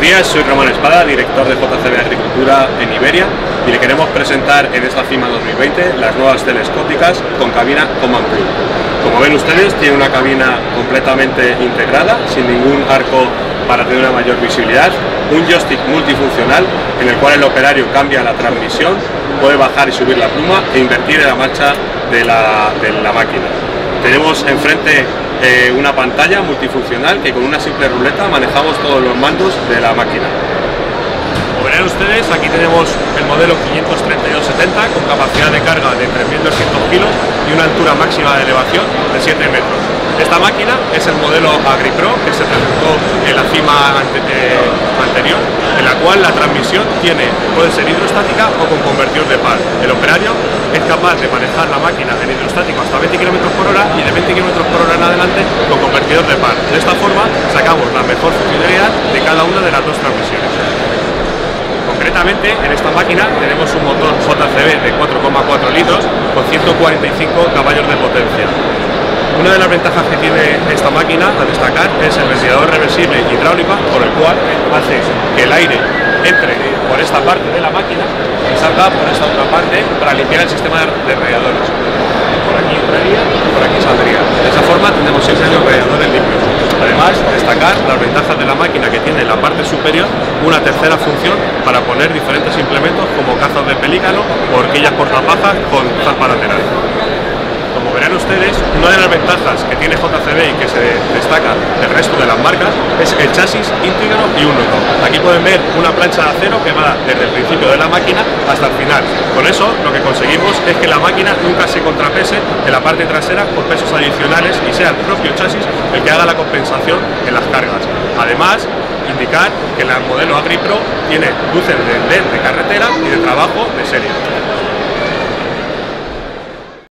días, soy Ramón Espada, director de JCB Agricultura en Iberia y le queremos presentar en esta CIMA 2020 las nuevas telescópicas con cabina Command Blue. Como ven ustedes, tiene una cabina completamente integrada, sin ningún arco para tener una mayor visibilidad, un joystick multifuncional en el cual el operario cambia la transmisión, puede bajar y subir la pluma e invertir en la marcha de la, de la máquina. Tenemos enfrente eh, una pantalla multifuncional que con una simple ruleta manejamos todos los mandos de la máquina. Como verán ustedes, aquí tenemos el modelo 532-70 con capacidad de carga de 3.200 kilos y una altura máxima de elevación de 7 metros. Esta máquina es el modelo AgriPro que se presentó en la cima eh, en la cual la transmisión tiene, puede ser hidrostática o con convertidor de par. El operario es capaz de manejar la máquina en hidrostático hasta 20 km por hora y de 20 km por hora en adelante con convertidor de par. De esta forma sacamos la mejor funcionalidad de cada una de las dos transmisiones. Concretamente, en esta máquina tenemos un motor JCB de 4,4 litros con 145 caballos de potencia. Una de las ventajas que tiene esta máquina a destacar es el ventilador reversible hidráulico por el cual hace que el aire entre por esta parte de la máquina y salga por esta otra parte para limpiar el sistema de radiadores. Por aquí entraría y por aquí saldría. De esa forma tenemos 6 años radiadores limpios. Además, destacar las ventajas de la máquina que tiene en la parte superior una tercera función para poner diferentes implementos como cazas de pelícano o horquillas portapajas con zarpa lateral ustedes, una de las ventajas que tiene JCB y que se destaca del resto de las marcas es el chasis íntegro y único. Aquí pueden ver una plancha de acero que va desde el principio de la máquina hasta el final. Con eso lo que conseguimos es que la máquina nunca se contrapese en la parte trasera con pesos adicionales y sea el propio chasis el que haga la compensación en las cargas. Además, indicar que el modelo AgriPro tiene luces de LED de carretera y de trabajo de serie.